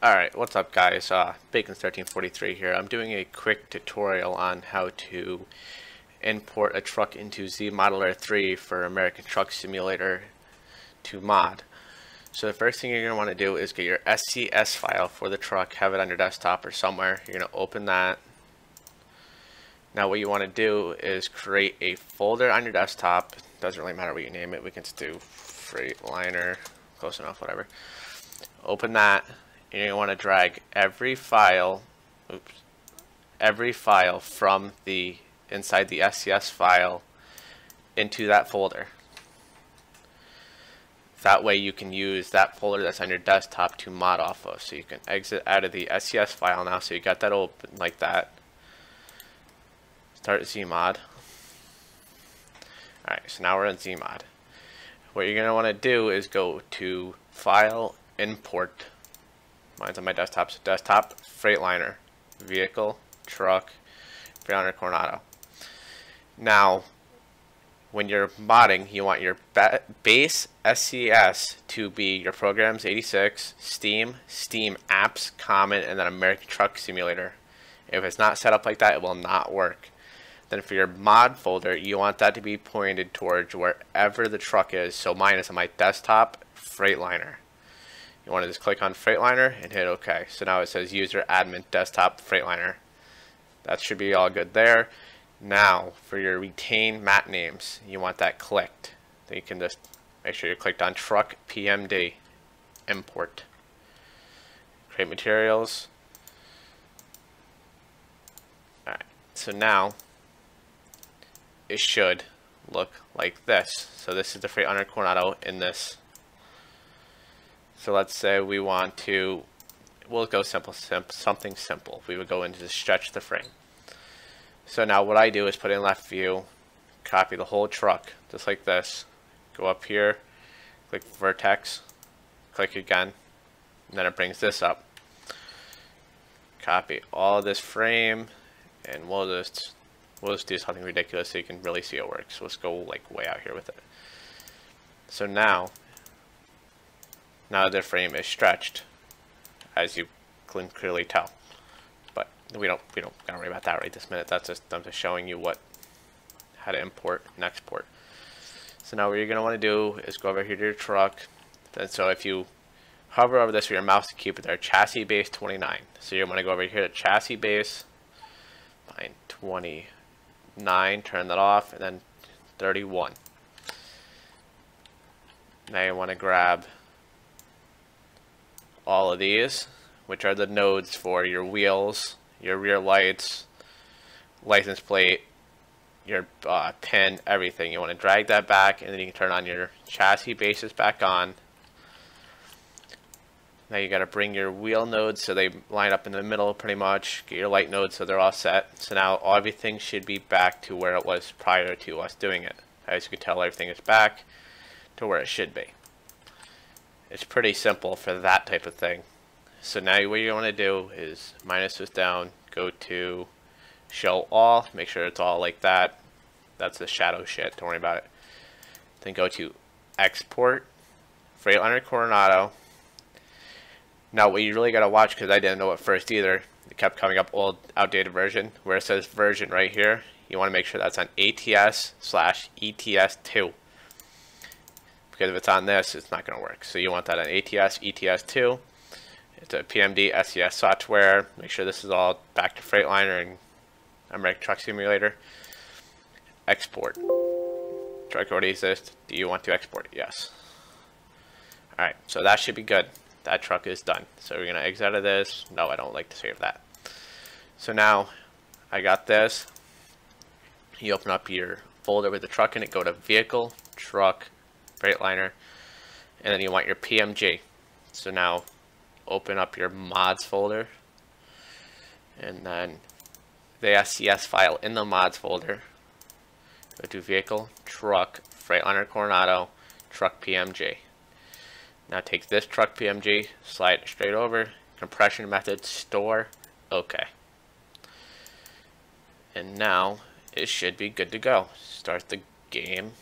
Alright, what's up guys? Uh, Bacon1343 here. I'm doing a quick tutorial on how to import a truck into Z-Modeler 3 for American Truck Simulator to mod. So the first thing you're going to want to do is get your SCS file for the truck, have it on your desktop or somewhere. You're going to open that. Now what you want to do is create a folder on your desktop. Doesn't really matter what you name it. We can just do Freightliner, close enough, whatever. Open that you're going to want to drag every file, oops, every file from the inside the SCS file into that folder. That way you can use that folder that's on your desktop to mod off of. So you can exit out of the SCS file now. So you got that open like that. Start Zmod. Alright, so now we're in Zmod. What you're going to want to do is go to File, Import, Mine's on my desktop. So desktop, Freightliner, vehicle, truck, Freightliner Coronado. Now, when you're modding, you want your base SCS to be your programs 86, Steam, Steam apps, Common, and then American Truck Simulator. If it's not set up like that, it will not work. Then for your mod folder, you want that to be pointed towards wherever the truck is. So mine is on my desktop, Freightliner. You want to just click on Freightliner and hit OK. So now it says user admin desktop Freightliner. That should be all good there. Now for your retain map names, you want that clicked. Then you can just make sure you clicked on truck PMD import. Create materials. Alright, so now it should look like this. So this is the Freightliner Coronado in this so let's say we want to, we'll go simple, sim something simple. We would go into stretch the frame. So now what I do is put in left view, copy the whole truck, just like this. Go up here, click vertex, click again, and then it brings this up. Copy all this frame, and we'll just we'll just do something ridiculous so you can really see it works. So let's go like way out here with it. So now now the frame is stretched, as you can clearly tell. But we don't we don't gotta worry about that right this minute. That's just I'm just showing you what how to import and export. So now what you're gonna want to do is go over here to your truck. Then so if you hover over this with your mouse to keep it there, chassis base 29. So you're gonna go over here to chassis base, find 29, turn that off, and then 31. Now you want to grab all of these, which are the nodes for your wheels, your rear lights, license plate, your uh, pin, everything. You want to drag that back and then you can turn on your chassis bases back on. Now you got to bring your wheel nodes so they line up in the middle pretty much. Get your light nodes so they're all set. So now everything should be back to where it was prior to us doing it. As you can tell everything is back to where it should be. It's pretty simple for that type of thing. So now what you want to do is minus this down, go to show all, make sure it's all like that. That's the shadow shit, don't worry about it. Then go to export, Freightliner Coronado. Now what you really got to watch, because I didn't know it first either, it kept coming up old outdated version, where it says version right here, you want to make sure that's on ATS slash ETS2 because if it's on this, it's not going to work. So you want that on ATS, ETS2. It's a PMD SES software. Make sure this is all back to Freightliner and American Truck Simulator. Export. Truck already exists. Do you want to export? Yes. Alright, so that should be good. That truck is done. So we're going to exit out of this. No, I don't like to save that. So now, I got this. You open up your folder with the truck in it. Go to Vehicle, Truck, Freightliner, and then you want your PMG. So now open up your mods folder, and then the SCS file in the mods folder. Go to vehicle, truck, Freightliner Coronado, truck PMG. Now take this truck PMG, slide it straight over, compression method, store, OK. And now it should be good to go. Start the game.